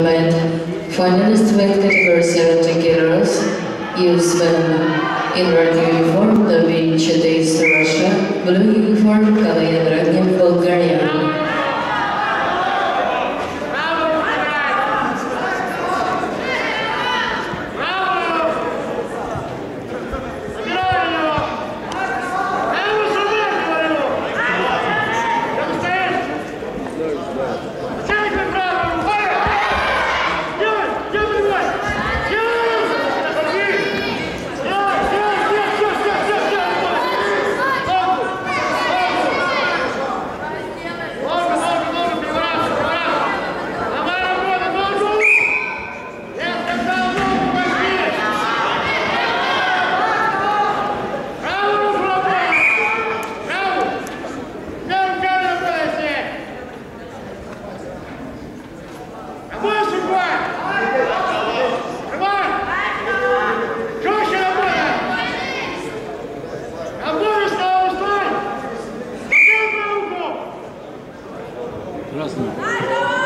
event. Finalist weight category 70 kilos. Use men in red uniform, David Chades, Russia. Blue uniform, Kalina プラスの。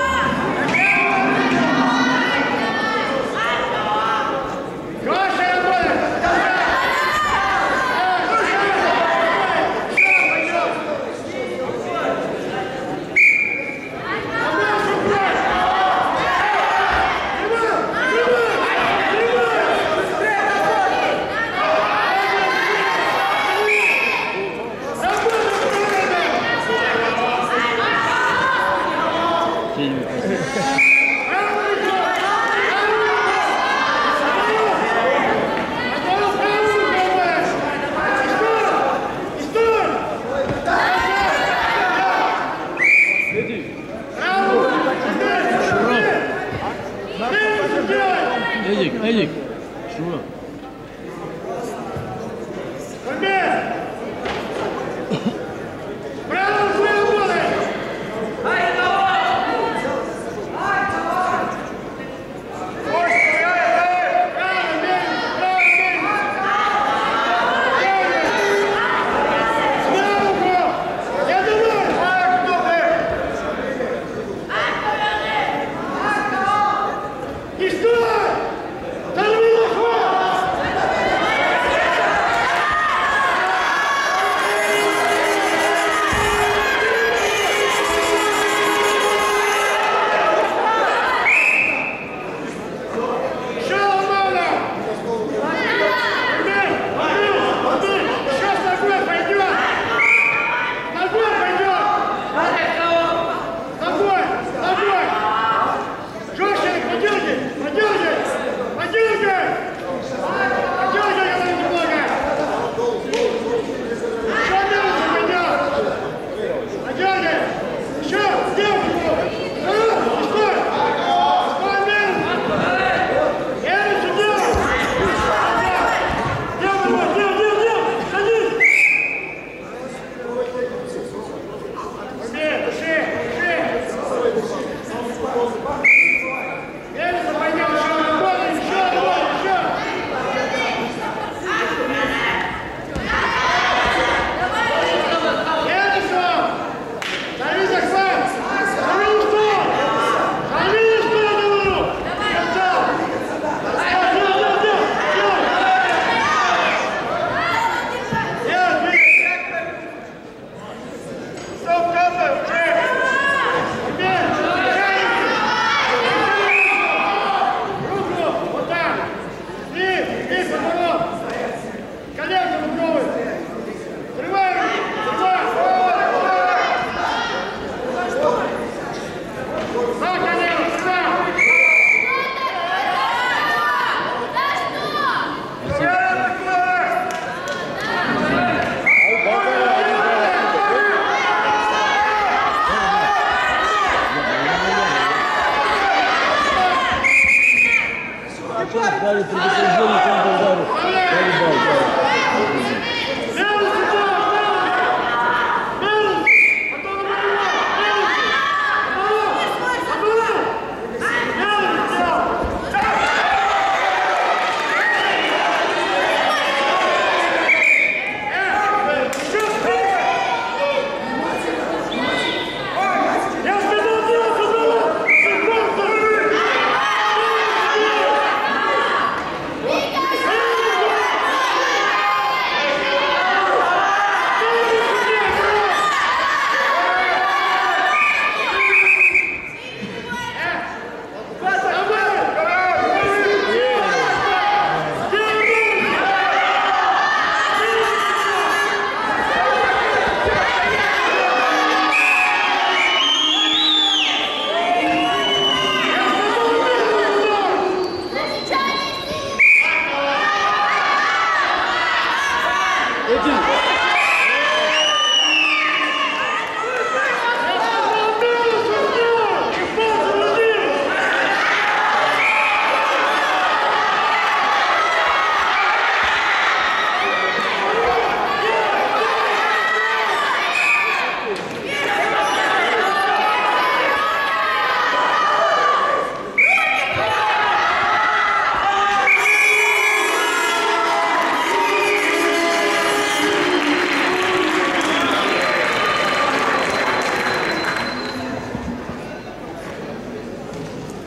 Ecik, ecik. Şunu.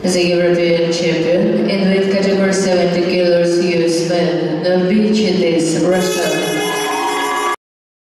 as a European champion in weight category 70 kilos US men, Novich Russia.